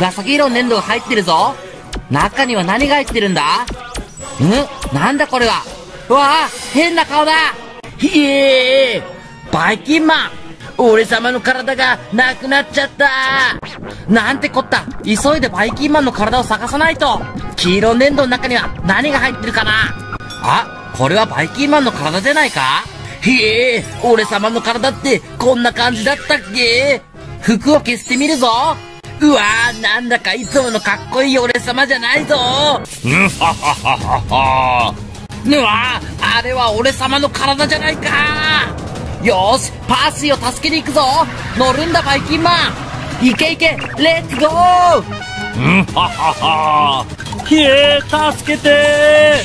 紫色の粘土が入ってるぞ。中には何が入ってるんだ？ん？なんだこれは？うわあ変な顔だ。ひえーバイキンマン。俺様の体がなくなっちゃった。なんてこった。急いでバイキンマンの体を探さないと。黄色粘土の中には何が入ってるかな。あこれはバイキンマンの体じゃないか？へえー俺様の体ってこんな感じだったっけ？服を消してみるぞ。うわーなんだかいつものかっこいい俺様じゃないぞ。うんははははは。うわーあれは俺様の体じゃないか。よーしパーシーを助けに行くぞ。乗るんだバイキンマン。いけいけレッツゴー。うんはははひえ助けて。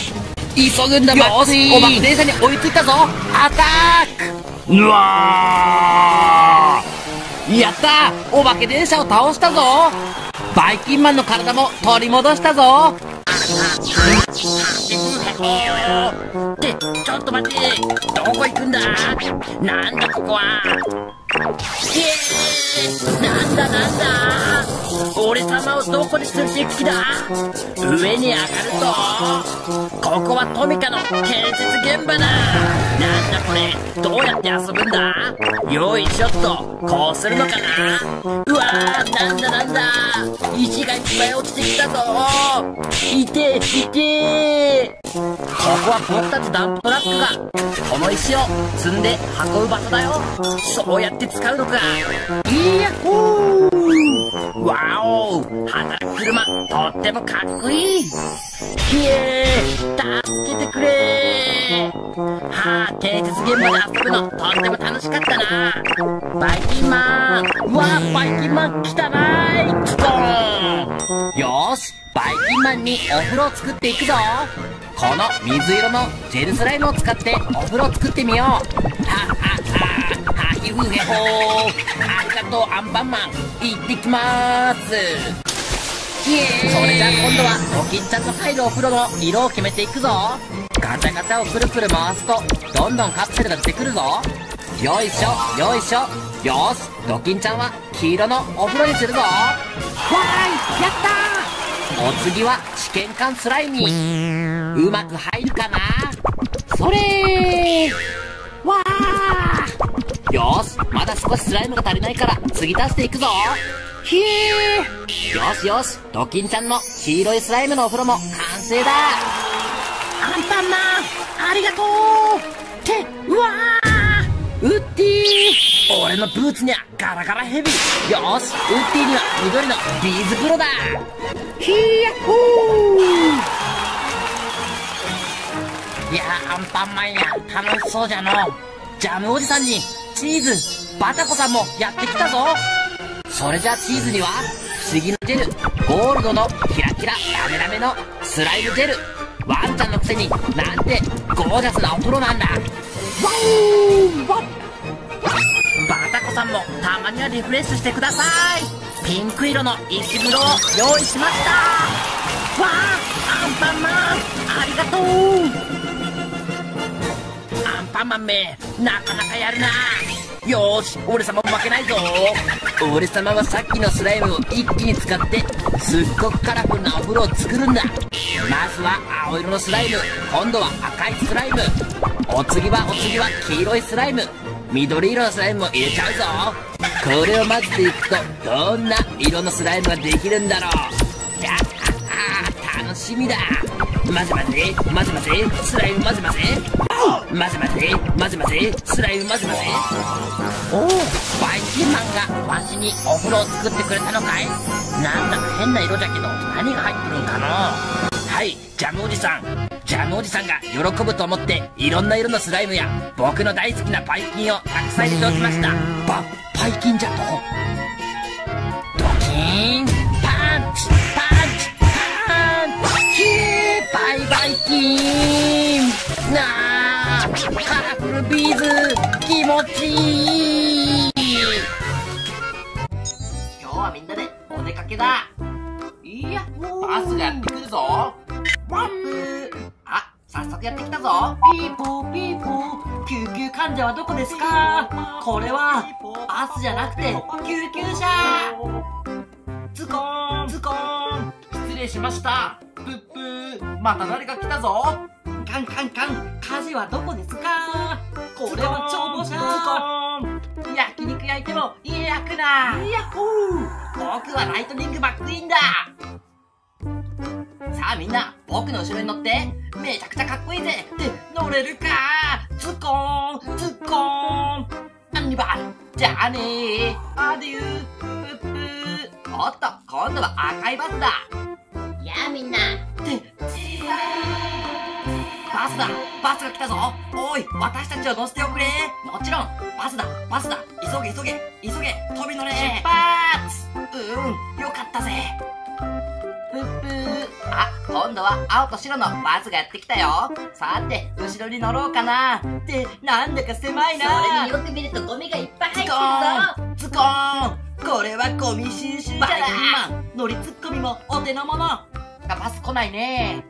急ぐんだマッチーお化け電車に追いついたぞ。アタッうわクやった！お化け電車を倒したぞ！バイキンマンの体も取り戻したぞ！ってちょっと待って！どこ行くんだ？なんだここは？ひえなんだなんだ？俺様をどこに連れて行く気だ？上に上がるとここはトミカの建設現場だ。なんだこれどうやって遊ぶんだ？よいしょっとこうするのかな？うわーなんだなんだ。石がいっぱい落ちてきたぞ。いていて。ここは僕たちダンプトラックがこの石を積んで運ぶ場所だよ。そうやって使うのか。いやほー。わお働く車とってもかっこいい。ひえ助けてくれはあ建設現場で遊ぶのとっても楽しかったな。バイキンマン。うわバイキンマン来たない。ストー。ンよしバイキンマンにお風呂を作っていくぞ。この水色のジェルスライムを使ってお風呂を作ってみよう。はっはっははひふへほー。ありがとうアンパンマン行ってきまーすそれじゃあ今度はドキンちゃんの入るお風呂の色を決めていくぞ。ガチャガチャをくるくる回すとどんどんカプセルが出てくるぞ。よいしょよいしょ。よーしドキンちゃんは黄色のお風呂にするぞ。わーいやったー。お次は試験管スライミー。うまく入るかな？それー。わー。よーしまだ少しスライムが足りないから、継ぎ足していくぞ。ひー。よしよし、ドキンちゃんの黄色いスライムのお風呂も完成だ。アンパンマンありがとう。って、うわー。ウッディ俺のブーツにはガラガラヘビ。よし、ウッディには緑のビーズ黒だ。ひやっほー。いやアンパンマンや楽しそうじゃの。ジャムおじさんにチーズバタコさんもやってきたぞ。それじゃチーズには不思議のジェルゴールドのキラキララメラメのスライムジェルワンちゃんのくせになんてゴージャスなお風呂なんだ。ワーワバタコさんもたまにはリフレッシュしてください。ピンク色の石風呂を用意しました。わあアンパンマンありがとう。アンパンマンめなかなかやるな。よーし俺様も負けないぞ。俺様はさっきのスライムを一気に使ってすっごくカラフルなお風呂を作るんだ。まずは青色のスライム。今度は赤いスライム。お次はお次は黄色いスライム。緑色のスライムも入れちゃうぞ。これを混ぜていくとどんな色のスライムができるんだろう。やっはっは楽しみだ。混ぜ混ぜ混ぜ混ぜスライム混ぜ混ぜ混ぜ混ぜ混ぜ混ぜスライム混ぜ混ぜおおバイキンマンがわしにお風呂を作ってくれたのかい？なんだか変な色じゃけど何が入ってるんかのはいジャムおじさん。ジャムおじさんが喜ぶと思っていろんな色のスライムや僕の大好きなバイキンをたくさん入れておきました。ババイキンじゃと。ドキーン。ーズ気持ちいい。今日はみんなでお出かけだ。いやバスがやってくるぞ。ワン。あ早速やってきたぞ。ピーポーピーポー。救急患者はどこですか？これはバスじゃなくて救急車。ズコーン。ズコーン。失礼しました。プップー。また誰が来たぞカンカンカン火事はどこですか？これは消防車焼肉焼いても家焼くな。ヤッホー僕はライトニングマックイーンだ。さあみんな僕の後ろに乗ってめちゃくちゃかっこいいぜ。って乗れるか。ズコーンズコーン。アンニバルじゃあね。ーアデュープップー。おっと今度は赤いバスだ。やあみんな。ってバスだバスが来たぞ。おい私たちを乗せておくれ。もちろんバスだバスだ。急げ急げ急げ。飛び乗れ。出発。うんよかったぜ。ぷっぷー。あ今度は青と白のバスがやってきたよ。さて後ろに乗ろうかな。ってなんだか狭いそなれによく見るとゴミがいっぱい入ってズコーンズコーン。これはゴミ収集車だ。乗りツッコミもお手の物あバス来ないね。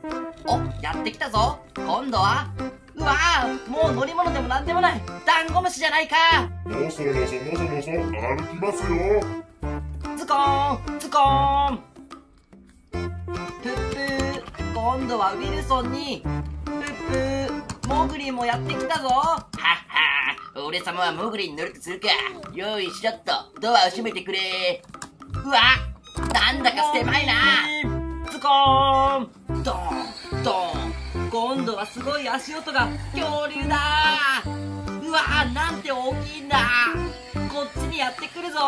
おやってきたぞ。今度はうわーもう乗り物でもなんでもない。ダンゴムシじゃないか。もそもそもそもそ歩きますよ。ズコーンズコーン。プップー今度はウィルソンにプップーモグリもやってきたぞ。はっは俺様はモグリに乗るとするか。用意しろっとドアを閉めてくれ。うわなんだか狭いなドンドン今度はすごい足音が恐竜だ。うわなんて大きいんだ。こっちにやってくるぞ。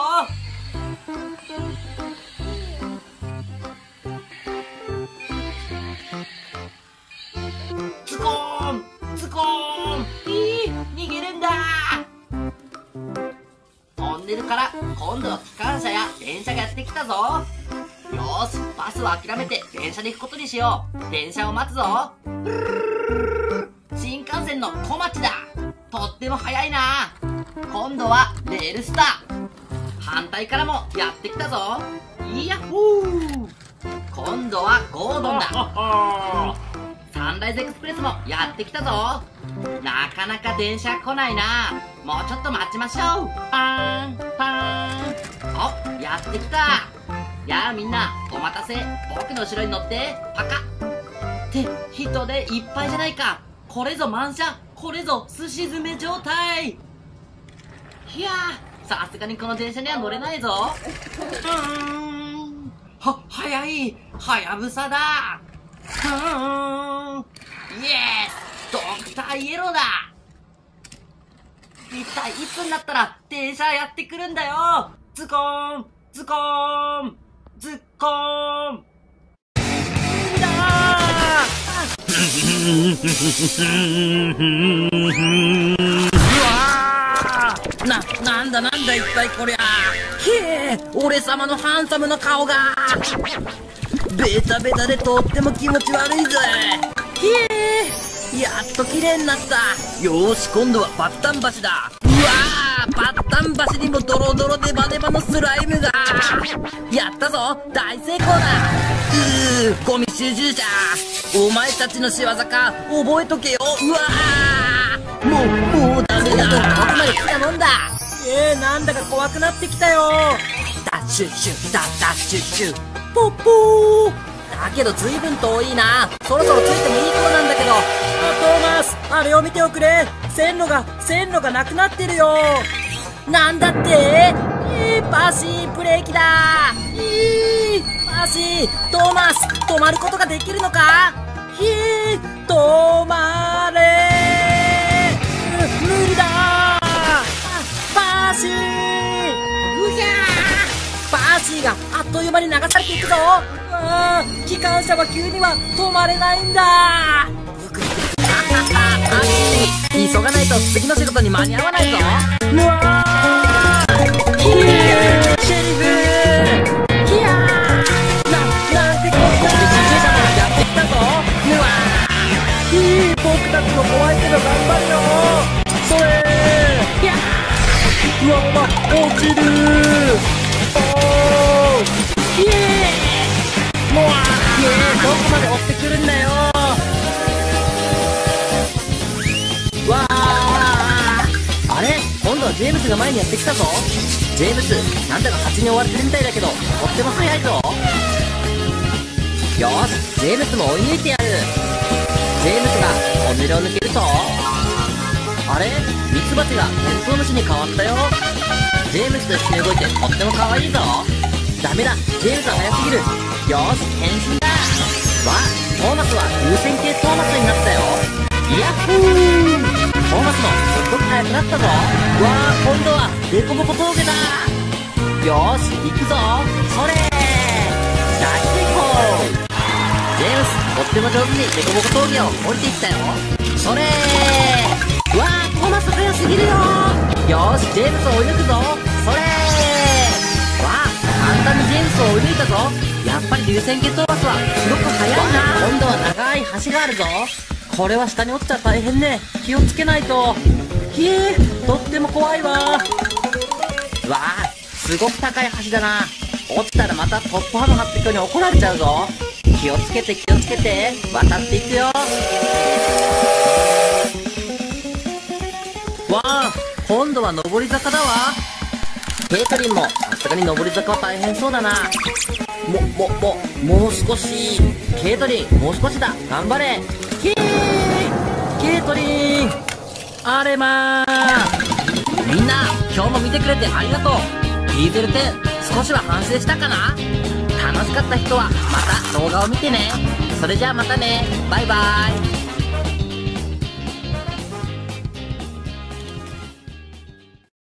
ズコーンズコーン。いい逃げるんだ。トンネルから今度は機関車や電車がやってきたぞ。よーしバスは諦めて電車で行くことにしよう。電車を待つぞ。新幹線の小町だ。とっても速いな。今度はレールスター。反対からもやってきたぞ。いや。っほー今度はゴードンだ。サンライズエクスプレスもやってきたぞ。なかなか電車来ないな。もうちょっと待ちましょう。パーンパーン。おやってきた。やあみんなお待たせ。僕の後ろに乗ってパカって人でいっぱいじゃないか。これぞ満車。これぞ寿司詰め状態。いやさすがにこの電車には乗れないぞ。うーん。は早い。はやぶさだ。うーん。イエス。ドクターイエローだ。一体いつになったら電車やってくるんだよ。ズコーン。ズコーン。ズッコーン。だー。な、なんだなんだ一体こりゃひえ俺様のハンサムの顔がベタベタでとっても気持ち悪いぜ。ひえやっと綺麗になった。よーし今度はバッタン橋だ。うわー。バッタン橋にもドロドロデバデバのスライムが。やったぞ。大成功だ。うーゴミ収集車お前たちの仕業か。覚えとけよ。うわー。もうもうダメだ。遠くまで来たもんだ。えー、なんだか怖くなってきたよ。ダッシュッシュダッダッシュッシュポッポー。だけど随分遠いな。そろそろついてもいい頃なんだけど。あトーマスあれを見ておくれ。線路が線路がなくなってるよなんだって？えー、パシーブレーキだ。えー、パシートーマス止まることができるのか？ひえ止まれ。う無理だ。パーシー。うひゃーパーシーがあっという間に流されていくぞ。あー機関車は急には止まれないんだ。急がないと次の仕事に間に合わないぞ。うわ落ちる。おー。イエーイ。もうイエー。イどこまで追ってくるんだよ。わああれ？今度はジェームスが前にやってきたぞ。ジェームスなんだか蜂に追われてるみたいだけどとっても速いぞ。よし。ジェームスも追い抜いてやる。ジェームスがトンネルを抜けると。あれ？ミツバチがテントウムシに変わったよ。ジェームスと一緒に動いてとっても可愛いぞ。ダメだ。ジェームスは速すぎる。よーし変身だ。わトーマスは優先系トーマスになったよ。イヤッホー。トーマスもすっごく速くなったぞ。わあ今度はデコボコ峠だ。よーし行くぞ。それ。大成功。ジェームスとっても上手にデコボコ峠を降りていったよ。それ。ーわあトーマス速すぎるよよしジェームスを追い抜くぞそれーわあ簡単にジェームスを追い抜いたぞやっぱり流線系トーマスはすごく速いな今度は長い橋があるぞこれは下に落ちたら大変ね気をつけないとひえとっても怖いわわあすごく高い橋だな落ちたらまたトップハム張ってくに怒られちゃうぞ気をつけて気をつけて渡っていくよ。わあ今度は上り坂だわ。ケイトリンもさすがに上り坂は大変そうだな。も、も、も、もう少し。ケイトリンもう少しだ。頑張れ。ヒーケイトリン。あれまー。みんな今日も見てくれてありがとう。ディーゼル10少しは反省したかな。楽しかった人はまた動画を見てね。それじゃあまたね。バイバイ。